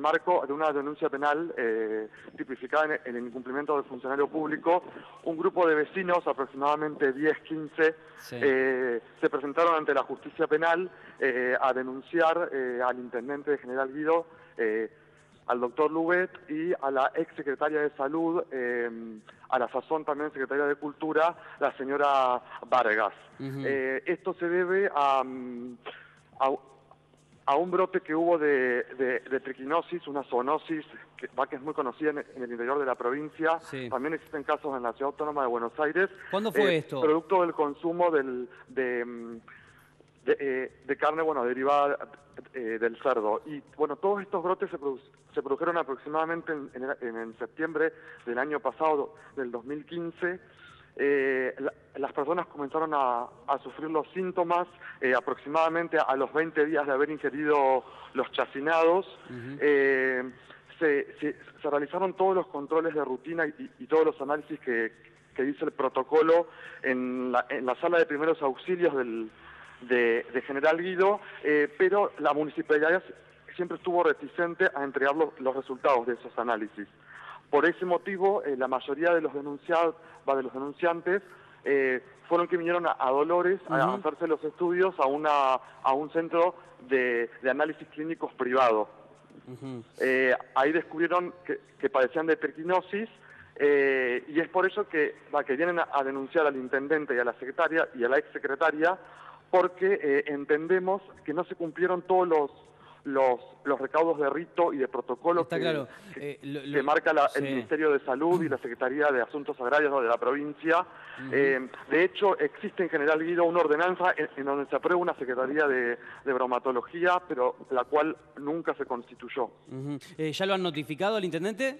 marco de una denuncia penal eh, tipificada en, el incumplimiento del funcionario público, un grupo de vecinos, aproximadamente 10, 15, eh, se presentaron ante la justicia penal eh, a denunciar al intendente de General Guido, al doctor Lubet y a la ex secretaria de Salud, a la sazón también secretaria de Cultura, la señora Vargas. esto se debe a, a a un brote que hubo de, de, triquinosis, una zoonosis, que, que es muy conocida en, el interior de la provincia. También existen casos en la ciudad autónoma de Buenos Aires. ¿Cuándo fue eh, esto? Producto del consumo del, de, mm, eh, de, carne bueno, derivada eh, del cerdo. Y bueno, todos estos brotes se, se produjeron aproximadamente en, en, en septiembre del año pasado, del 2015 eh, las personas comenzaron a, sufrir los síntomas eh, aproximadamente a los 20 días de haber ingerido los chacinados. Eh, se, realizaron todos los controles de rutina y, todos los análisis que, dice el protocolo en la, sala de primeros auxilios de, General Guido, pero la municipalidad siempre estuvo reticente a entregar los resultados de esos análisis. Por ese motivo, eh, la mayoría de los denunciados, de los denunciantes, eh, fueron que vinieron a, Dolores a hacerse los estudios a, una, a un centro de, análisis clínicos privado. Eh, ahí descubrieron que, padecían de perquinosis y es por eso que, que vienen a, denunciar al intendente y a la secretaria y a la ex secretaria porque entendemos que no se cumplieron todos los los, los recaudos de rito y de protocolo que, claro. Eh, marca el Ministerio de Salud y la Secretaría de Asuntos Agrarios de la provincia. Eh, de hecho, existe en General Guido una ordenanza en, donde se aprueba una Secretaría de, Bromatología, pero la cual nunca se constituyó. Eh, ¿Ya lo han notificado al intendente?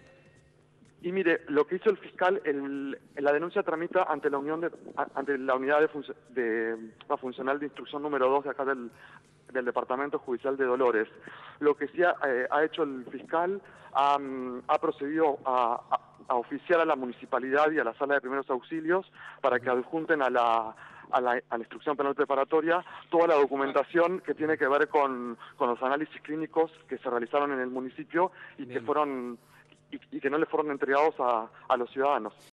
Y mire, lo que hizo el fiscal, el, la denuncia tramita ante la unión de, ante la unidad de, de funcional de instrucción número 2 de acá del, del Departamento Judicial de Dolores. Lo que sí ha, eh, hecho el fiscal ha, procedido a, oficiar a la municipalidad y a la sala de primeros auxilios para que adjunten a la, a la, instrucción penal preparatoria toda la documentación que tiene que ver con, los análisis clínicos que se realizaron en el municipio y que fueron y, que no le fueron entregados a, los ciudadanos.